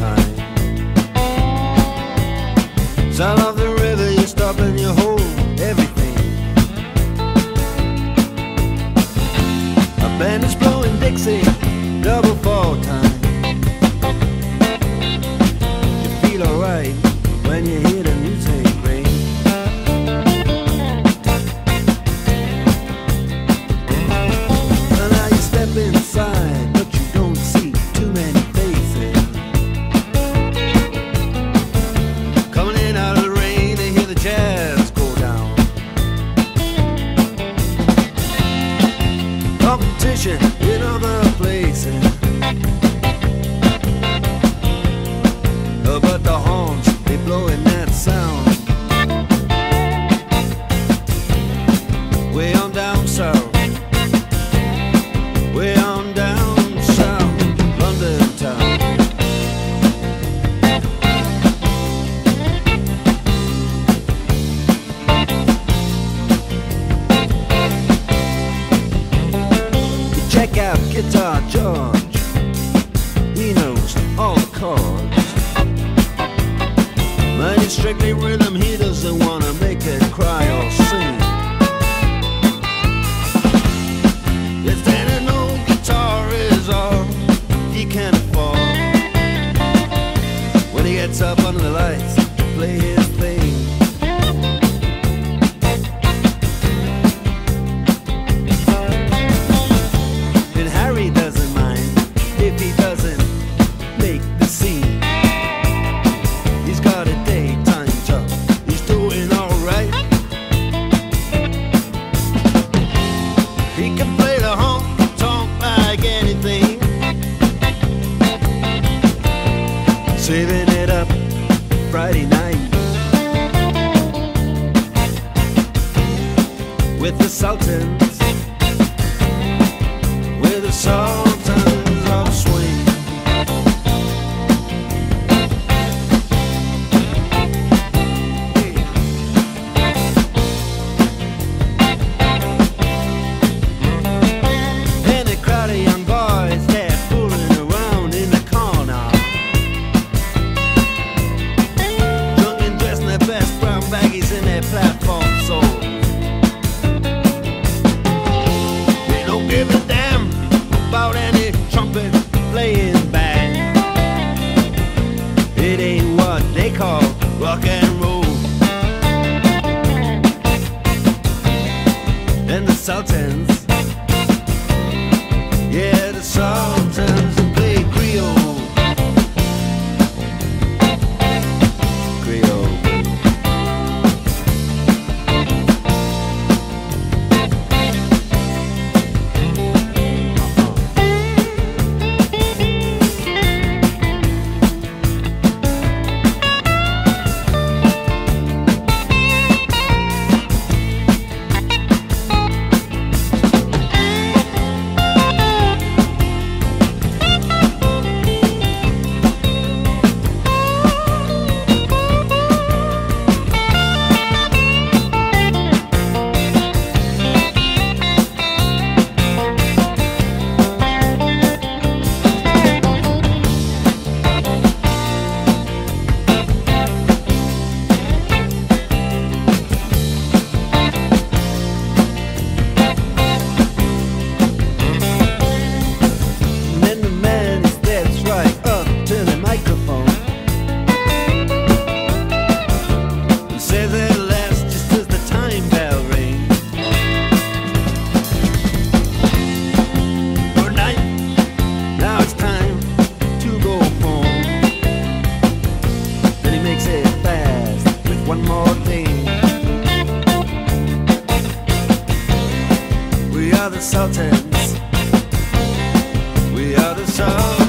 time. Sound of the river, you stop and you hold everything. A band is blowing Dixie, double fall time. Competition Check out Guitar George. He knows all the chords. But it's strictly rhythm, he doesn't wanna make it cry or sing. If any no guitar is all he can afford. When he gets up under the lights play his He can play the honky tonk like anything. Saving it up Friday night with the Sultans one more thing. We are the Sultans. We are the Sultans.